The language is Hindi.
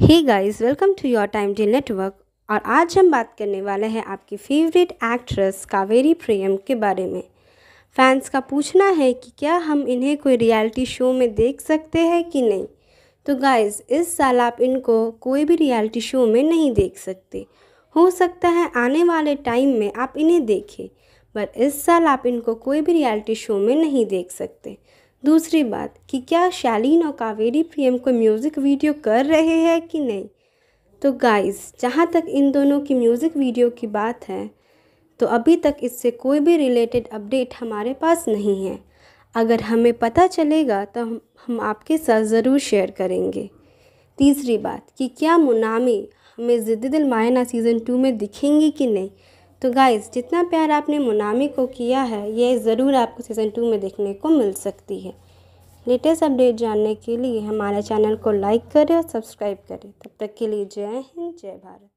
Hey guys welcome to your time D network और आज हम बात करने वाले हैं आपकी फेवरेट एक्ट्रेस कावेरी प्रेम के बारे में। फैंस का पूछना है कि क्या हम इन्हें कोई रियलिटी शो में देख सकते हैं कि नहीं? तो गाइस इस साल आप इनको कोई भी रियलिटी शो में नहीं देख सकते। हो सकता है आने वाले टाइम में आप इन्हें देखें, पर इस साल आप इनको कोई भी रियलिटी शो में नहीं देख सकते। दूसरी बात कि क्या शालीन और कावेरी प्रियम को म्यूज़िक वीडियो कर रहे हैं कि नहीं? तो गाइस जहाँ तक इन दोनों की म्यूज़िक वीडियो की बात है तो अभी तक इससे कोई भी रिलेटेड अपडेट हमारे पास नहीं है। अगर हमें पता चलेगा तो हम हम आपके साथ ज़रूर शेयर करेंगे। तीसरी बात कि क्या मुनामी हमें ज़िद्दी दिल मायना सीज़न टू में दिखेंगी कि नहीं? तो गाइस जितना प्यार आपने मुनामी को किया है, ये ज़रूर आपको सीज़न टू में देखने को मिल सकती है। लेटेस्ट अपडेट जानने के लिए हमारे चैनल को लाइक करें और सब्सक्राइब करें। तब तक के लिए जय हिंद, जय भारत।